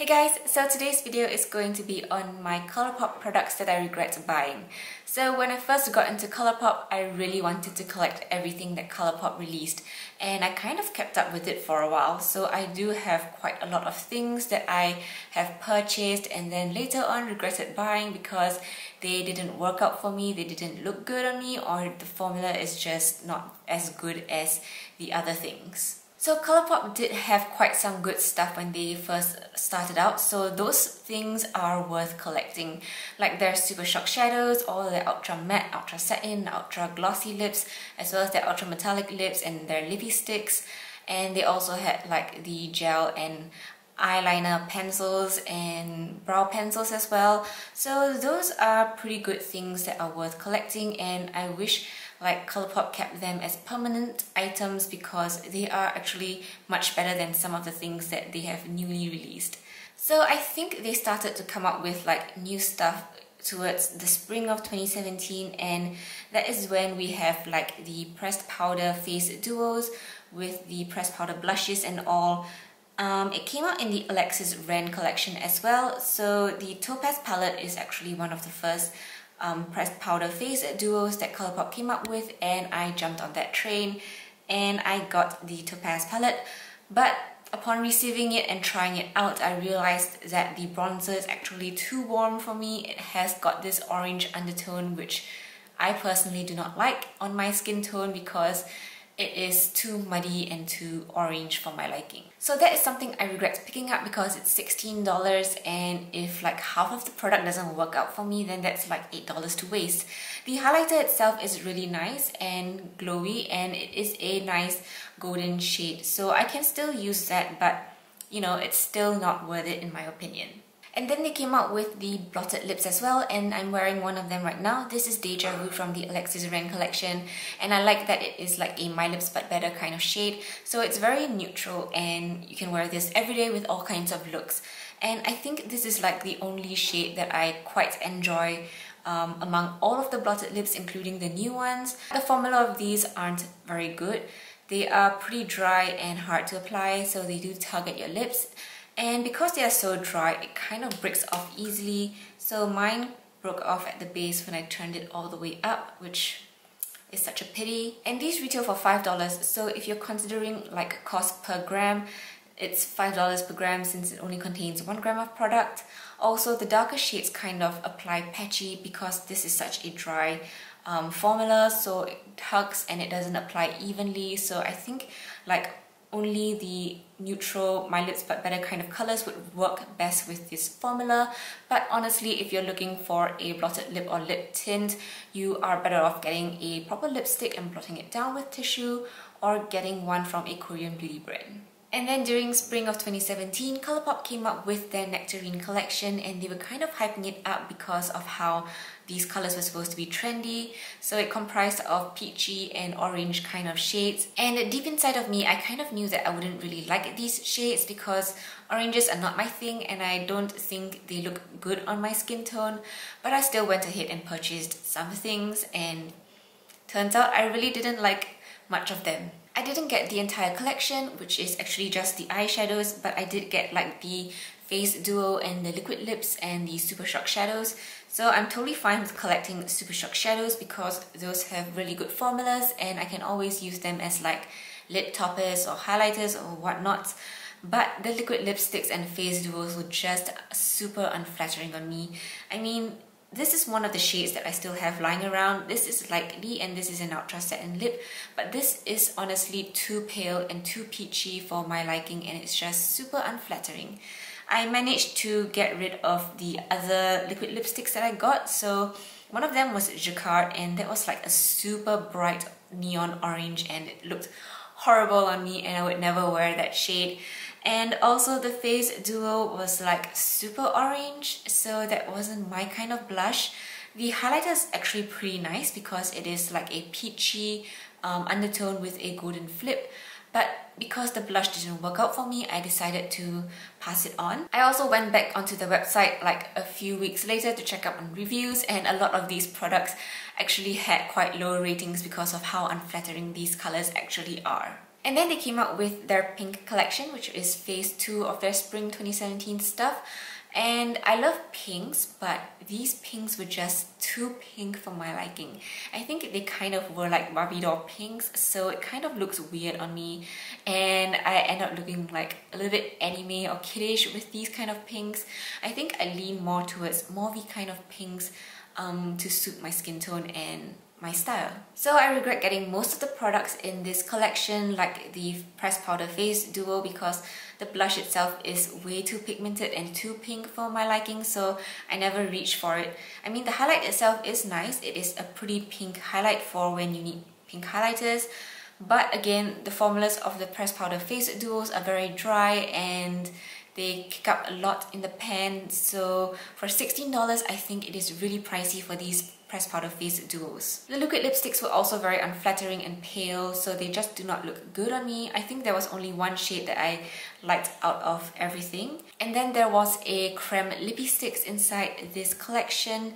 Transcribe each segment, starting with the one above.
Hey guys, so today's video is going to be on my Colourpop products that I regret buying. So when I first got into Colourpop, I really wanted to collect everything that Colourpop released and I kind of kept up with it for a while. So I do have quite a lot of things that I have purchased and then later on regretted buying because they didn't work out for me, they didn't look good on me or the formula is just not as good as the other things. So Colourpop did have quite some good stuff when they first started out, so those things are worth collecting. Like their Super Shock Shadows, all their Ultra Matte, Ultra Satin, Ultra Glossy lips, as well as their Ultra Metallic lips and their lippie stix. And they also had like the gel and eyeliner pencils and brow pencils as well. So those are pretty good things that are worth collecting and I wish like Colourpop kept them as permanent items because they are actually much better than some of the things that they have newly released. So I think they started to come up with like new stuff towards the spring of 2017 and that is when we have like the pressed powder face duos with the pressed powder blushes and all um, it came out in the Alexis Ren collection as well so the Topaz palette is actually one of the first um, pressed powder face duos that Colourpop came up with and I jumped on that train and I got the Topaz palette. But upon receiving it and trying it out I realized that the bronzer is actually too warm for me. It has got this orange undertone which I personally do not like on my skin tone because it is too muddy and too orange for my liking. So that is something I regret picking up because it's $16 and if like half of the product doesn't work out for me then that's like $8 to waste. The highlighter itself is really nice and glowy and it is a nice golden shade so I can still use that but you know it's still not worth it in my opinion. And then they came out with the blotted lips as well and I'm wearing one of them right now. This is Deja Vu from the Alexis Ren collection and I like that it is like a My Lips But Better kind of shade. So it's very neutral and you can wear this every day with all kinds of looks. And I think this is like the only shade that I quite enjoy um, among all of the blotted lips including the new ones. The formula of these aren't very good. They are pretty dry and hard to apply so they do tug at your lips and because they are so dry it kind of breaks off easily. So mine broke off at the base when I turned it all the way up which is such a pity. And these retail for five dollars. So if you're considering like cost per gram it's five dollars per gram since it only contains one gram of product. Also the darker shades kind of apply patchy because this is such a dry um, formula so it tugs and it doesn't apply evenly. So I think like only the neutral my lips but better kind of colors would work best with this formula but honestly if you're looking for a blotted lip or lip tint you are better off getting a proper lipstick and blotting it down with tissue or getting one from a Korean beauty brand. And then during spring of 2017, Colourpop came up with their Nectarine collection and they were kind of hyping it up because of how these colors were supposed to be trendy. So it comprised of peachy and orange kind of shades. And deep inside of me, I kind of knew that I wouldn't really like these shades because oranges are not my thing and I don't think they look good on my skin tone. But I still went ahead and purchased some things and turns out I really didn't like much of them. I didn't get the entire collection, which is actually just the eyeshadows, but I did get like the face duo and the liquid lips and the super shock shadows. So I'm totally fine with collecting super shock shadows because those have really good formulas and I can always use them as like lip toppers or highlighters or whatnot. But the liquid lipsticks and face duos were just super unflattering on me. I mean, this is one of the shades that I still have lying around. This is lightly and this is an ultra satin lip. But this is honestly too pale and too peachy for my liking and it's just super unflattering. I managed to get rid of the other liquid lipsticks that I got. So one of them was Jacquard and that was like a super bright neon orange and it looked horrible on me and I would never wear that shade. And also the face duo was like super orange, so that wasn't my kind of blush. The highlighter is actually pretty nice because it is like a peachy um, undertone with a golden flip. But because the blush didn't work out for me, I decided to pass it on. I also went back onto the website like a few weeks later to check up on reviews and a lot of these products actually had quite low ratings because of how unflattering these colors actually are. And then they came out with their pink collection, which is phase 2 of their spring 2017 stuff. And I love pinks, but these pinks were just too pink for my liking. I think they kind of were like Barbie doll pinks, so it kind of looks weird on me. And I end up looking like a little bit anime or kiddish with these kind of pinks. I think I lean more towards mauvey kind of pinks um, to suit my skin tone and my style. So I regret getting most of the products in this collection like the pressed powder face duo because the blush itself is way too pigmented and too pink for my liking so I never reached for it. I mean the highlight itself is nice, it is a pretty pink highlight for when you need pink highlighters but again the formulas of the pressed powder face duos are very dry and they kick up a lot in the pan so for $16 I think it is really pricey for these pressed powder face duos. The liquid lipsticks were also very unflattering and pale so they just do not look good on me. I think there was only one shade that I liked out of everything. And then there was a creme lippie stix inside this collection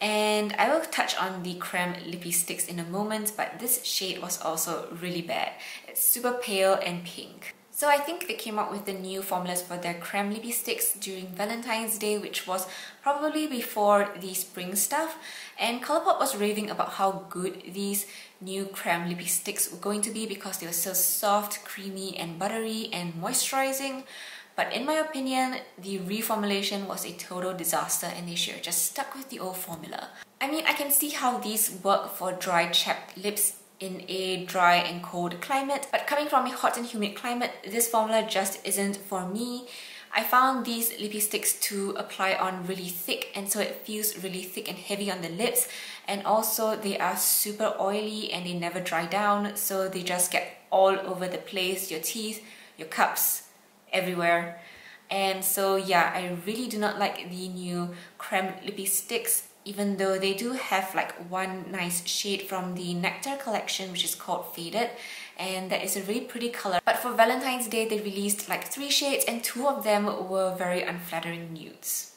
and I will touch on the creme lippie stix in a moment but this shade was also really bad. It's super pale and pink. So I think they came out with the new formulas for their creme lipsticks during Valentine's Day, which was probably before the spring stuff. And Colourpop was raving about how good these new creme lipsticks were going to be because they were so soft, creamy and buttery and moisturizing. But in my opinion, the reformulation was a total disaster and they should have just stuck with the old formula. I mean, I can see how these work for dry chapped lips in a dry and cold climate. But coming from a hot and humid climate, this formula just isn't for me. I found these lippie stix to apply on really thick and so it feels really thick and heavy on the lips and also they are super oily and they never dry down so they just get all over the place, your teeth, your cups, everywhere. And so yeah, I really do not like the new creme lippie stix even though they do have like one nice shade from the Nectar collection which is called Faded and that is a really pretty color. But for Valentine's Day they released like three shades and two of them were very unflattering nudes.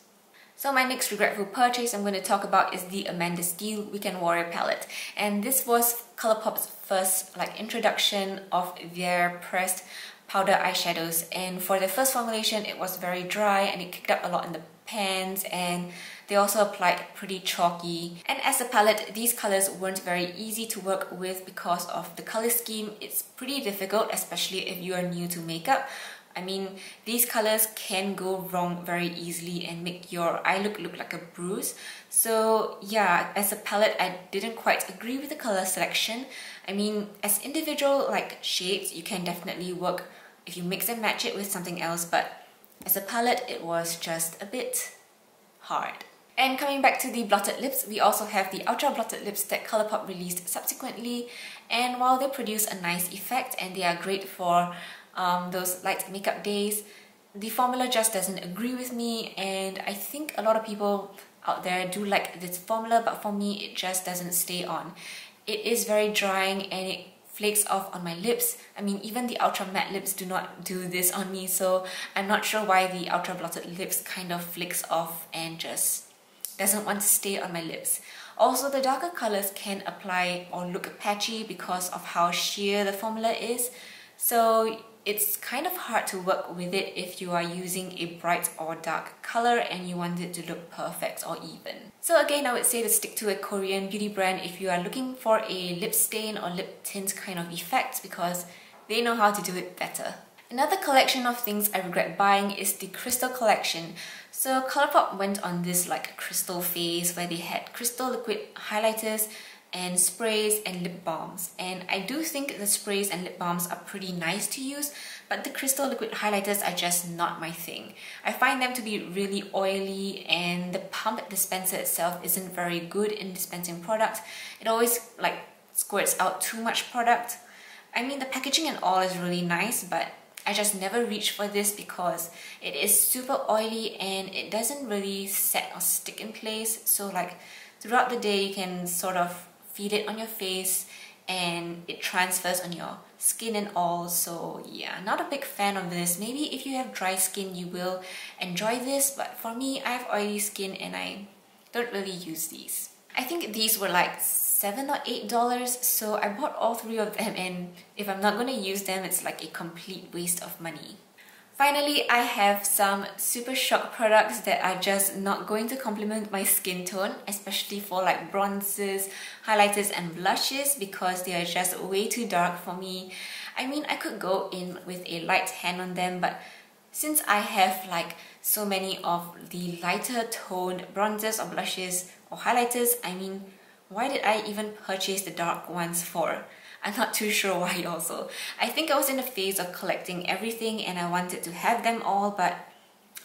So my next regretful purchase I'm going to talk about is the Amanda Steele Weekend Warrior palette and this was Colourpop's first like introduction of their pressed powder eyeshadows and for the first formulation it was very dry and it kicked up a lot in the pans and they also applied pretty chalky. And as a palette, these colors weren't very easy to work with because of the color scheme. It's pretty difficult, especially if you are new to makeup. I mean, these colors can go wrong very easily and make your eye look look like a bruise. So yeah, as a palette, I didn't quite agree with the color selection. I mean, as individual like shades, you can definitely work if you mix and match it with something else, but as a palette, it was just a bit hard. And coming back to the blotted lips, we also have the Ultra Blotted Lips that Colourpop released subsequently. And while they produce a nice effect and they are great for um, those light makeup days, the formula just doesn't agree with me and I think a lot of people out there do like this formula but for me it just doesn't stay on. It is very drying and it flakes off on my lips. I mean, even the Ultra Matte lips do not do this on me, so I'm not sure why the Ultra Blotted lips kind of flicks off and just doesn't want to stay on my lips. Also, the darker colors can apply or look patchy because of how sheer the formula is. So it's kind of hard to work with it if you are using a bright or dark color and you want it to look perfect or even. So again, I would say to stick to a Korean beauty brand if you are looking for a lip stain or lip tint kind of effect because they know how to do it better. Another collection of things I regret buying is the Crystal collection. So Colourpop went on this like crystal phase where they had crystal liquid highlighters and sprays and lip balms. And I do think the sprays and lip balms are pretty nice to use, but the crystal liquid highlighters are just not my thing. I find them to be really oily and the pump dispenser itself isn't very good in dispensing product. It always like squirts out too much product. I mean the packaging and all is really nice, but I just never reach for this because it is super oily and it doesn't really set or stick in place. So like throughout the day you can sort of feel it on your face and it transfers on your skin and all. So yeah not a big fan of this. Maybe if you have dry skin you will enjoy this but for me I have oily skin and I don't really use these. I think these were like seven or eight dollars so I bought all three of them and if I'm not to use them it's like a complete waste of money. Finally, I have some Super Shock products that are just not going to complement my skin tone, especially for like bronzes, highlighters and blushes because they are just way too dark for me. I mean, I could go in with a light hand on them, but since I have like so many of the lighter toned bronzes or blushes or highlighters, I mean, why did I even purchase the dark ones for? I'm not too sure why also. I think I was in a phase of collecting everything and I wanted to have them all but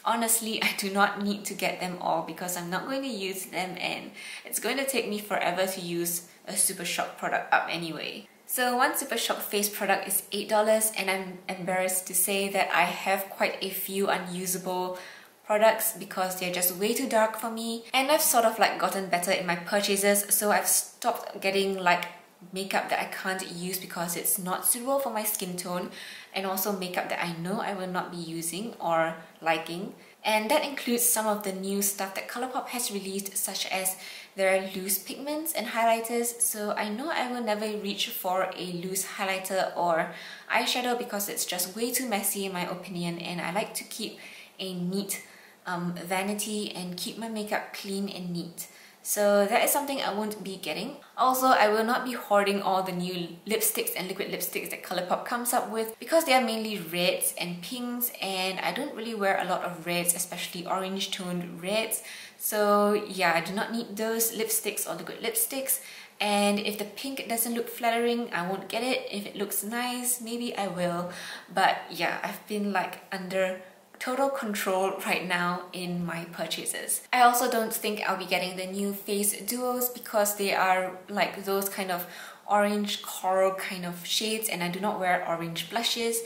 honestly I do not need to get them all because I'm not going to use them and it's going to take me forever to use a Super Shock product up anyway. So one Super Shock face product is $8 and I'm embarrassed to say that I have quite a few unusable products because they're just way too dark for me and I've sort of like gotten better in my purchases so I've stopped getting like makeup that I can't use because it's not suitable for my skin tone and also makeup that I know I will not be using or liking and that includes some of the new stuff that Colourpop has released such as their loose pigments and highlighters so I know I will never reach for a loose highlighter or eyeshadow because it's just way too messy in my opinion and I like to keep a neat um, vanity and keep my makeup clean and neat. So that is something I won't be getting. Also, I will not be hoarding all the new lipsticks and liquid lipsticks that Colourpop comes up with because they are mainly reds and pinks and I don't really wear a lot of reds, especially orange toned reds. So yeah, I do not need those lipsticks or liquid lipsticks. And if the pink doesn't look flattering, I won't get it. If it looks nice, maybe I will. But yeah, I've been like under total control right now in my purchases. I also don't think I'll be getting the new face duos because they are like those kind of orange coral kind of shades and I do not wear orange blushes.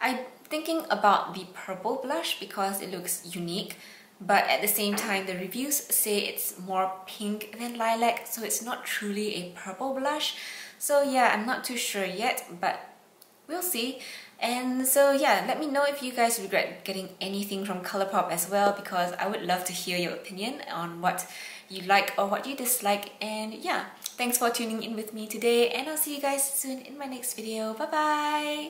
I'm thinking about the purple blush because it looks unique but at the same time the reviews say it's more pink than lilac so it's not truly a purple blush so yeah I'm not too sure yet but we'll see and so yeah, let me know if you guys regret getting anything from Colourpop as well because I would love to hear your opinion on what you like or what you dislike and yeah, thanks for tuning in with me today and I'll see you guys soon in my next video. Bye bye!